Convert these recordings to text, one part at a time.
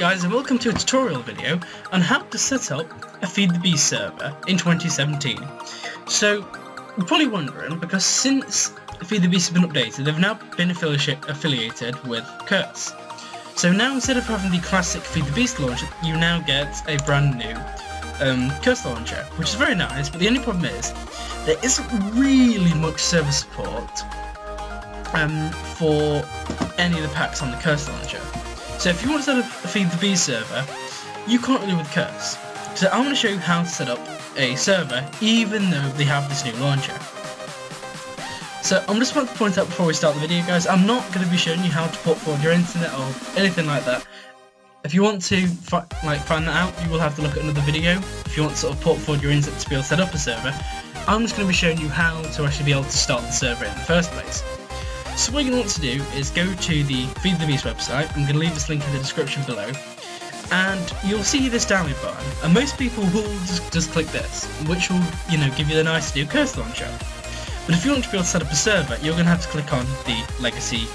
guys and welcome to a tutorial video on how to set up a Feed the Beast server in 2017. So, you're probably wondering, because since Feed the Beast has been updated, they've now been affili affiliated with Curse. So now instead of having the classic Feed the Beast launcher, you now get a brand new um, Curse launcher, which is very nice, but the only problem is, there isn't really much server support um, for any of the packs on the Curse launcher. So if you want to set up a Feed the Beast server, you can't really with Curse. So I'm going to show you how to set up a server, even though they have this new launcher. So I'm just about to point out before we start the video guys, I'm not going to be showing you how to port forward your internet or anything like that. If you want to fi like find that out, you will have to look at another video. If you want to sort of port forward your internet to be able to set up a server, I'm just going to be showing you how to actually be able to start the server in the first place. So what you're going to want to do is go to the Feed the Beast website. I'm going to leave this link in the description below. And you'll see this download button. And most people will just, just click this, which will, you know, give you the nice new Curse Launcher. But if you want to be able to set up a server, you're going to have to click on the legacy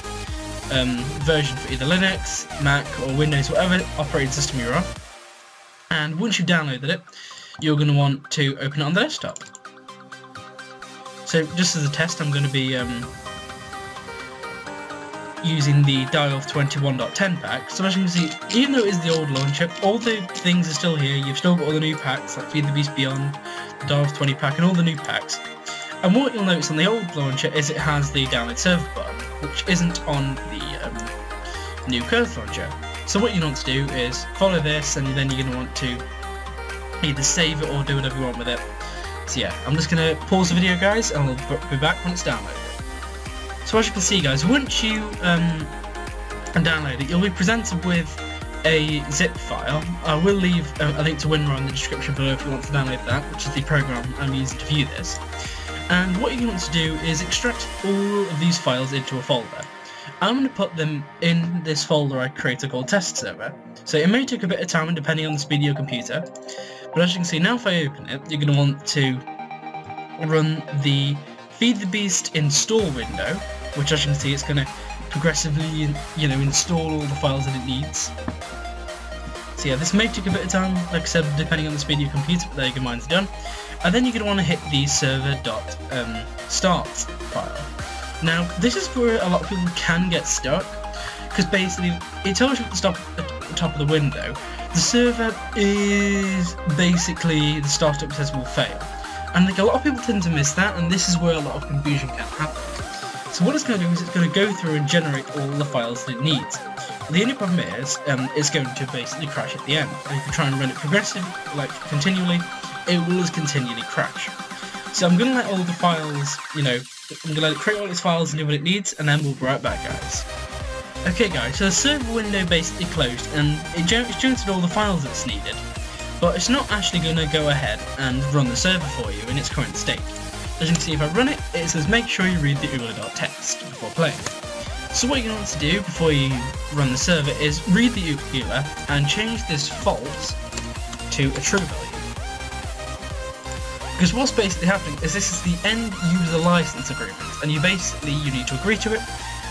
um, version for either Linux, Mac, or Windows, whatever operating system you're on. And once you've downloaded it, you're going to want to open it on the desktop. So just as a test, I'm going to be um, using the Direwolf20 1.10 pack. So as you can see, even though it is the old launcher, all the things are still here. You've still got all the new packs, like Feed the Beast Beyond, the Direwolf 20 pack, and all the new packs. And what you'll notice on the old launcher is it has the download server button, which isn't on the um, new Curse launcher. So what you want to do is follow this, and then you're going to want to either save it or do whatever you want with it. So yeah, I'm just going to pause the video guys, and I'll be back when it's downloaded. So as you can see guys, once you um, download it, you'll be presented with a zip file. I will leave a, a link to WinRAR in the description below if you want to download that, which is the program I'm using to view this. And what you want to do is extract all of these files into a folder. I'm going to put them in this folder I created called test server. So it may take a bit of time depending on the speed of your computer, but as you can see now if I open it, you're going to want to run the Feed the Beast install window, which as you can see it's going to progressively you know install all the files that it needs. So yeah, this may take a bit of time, like I said, depending on the speed of your computer, but there you go, mine's done. And then you're going to want to hit the server.start um, file. Now, this is where a lot of people can get stuck, because basically it tells you at the, stop, at the top of the window, the server is basically, the startup says will fail. And like a lot of people tend to miss that, and this is where a lot of confusion can happen. So what it's going to do is it's going to go through and generate all the files that it needs. The only problem is, um, it's going to basically crash at the end. And if you try and run it progressively, like continually, it will just continually crash. So I'm going to let all the files, you know, I'm going to let it create all its files and do what it needs, and then we'll be right back, guys. Okay guys, so the server window basically closed, and it generated all the files that's needed but it's not actually going to go ahead and run the server for you in its current state. As you can see if I run it, it says make sure you read the EULA.txt before playing. So what you're going to want to do before you run the server is read the EULA and change this false to a true value. Because what's basically happening is this is the end user license agreement and you basically you need to agree to it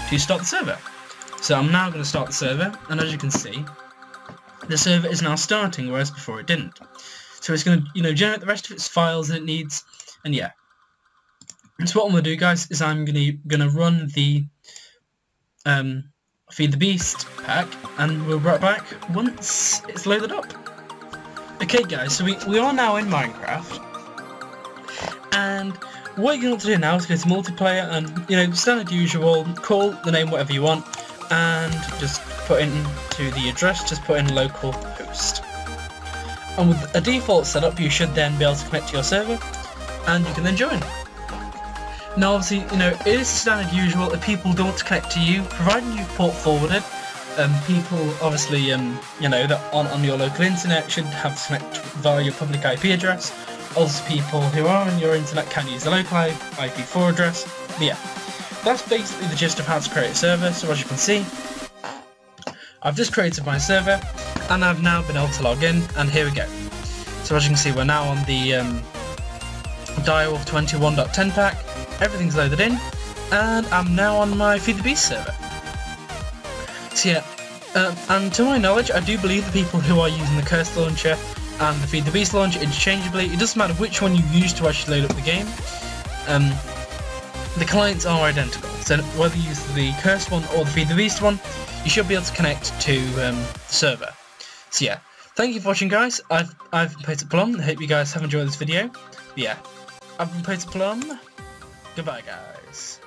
to start the server. So I'm now going to start the server and as you can see the server is now starting, whereas before it didn't. So it's going to, you know, generate the rest of its files that it needs, and yeah. So what I'm to do, guys, is I'm going to going to run the um, Feed the Beast pack, and we'll be right back once it's loaded up. Okay, guys, so we, we are now in Minecraft, and what you're going to do now is go to multiplayer, and, you know, standard usual, call the name whatever you want, and just put into the address, just put in local host. And with a default setup, you should then be able to connect to your server, and you can then join. Now obviously, you know, it is standard usual if people don't connect to you, providing you've port forwarded, um, people obviously, um, you know, that on, on your local internet should have to connect via your public IP address. Also people who are on your internet can use the local IP4 address. But yeah, that's basically the gist of how to create a server, so as you can see, I've just created my server, and I've now been able to log in, and here we go. So as you can see, we're now on the um, Direwolf20 1.10 pack, everything's loaded in, and I'm now on my Feed the Beast server. So yeah, Um, and to my knowledge, I do believe the people who are using the Curse launcher and the Feed the Beast launcher interchangeably, it doesn't matter which one you use to actually load up the game, um, the clients are identical. So whether you use the Curse one or the Feed the Beast one, you should be able to connect to um, the server. So yeah, thank you for watching guys. I've, I've been Peter Plum. I hope you guys have enjoyed this video. But yeah, I've been Peter Plum. Goodbye guys.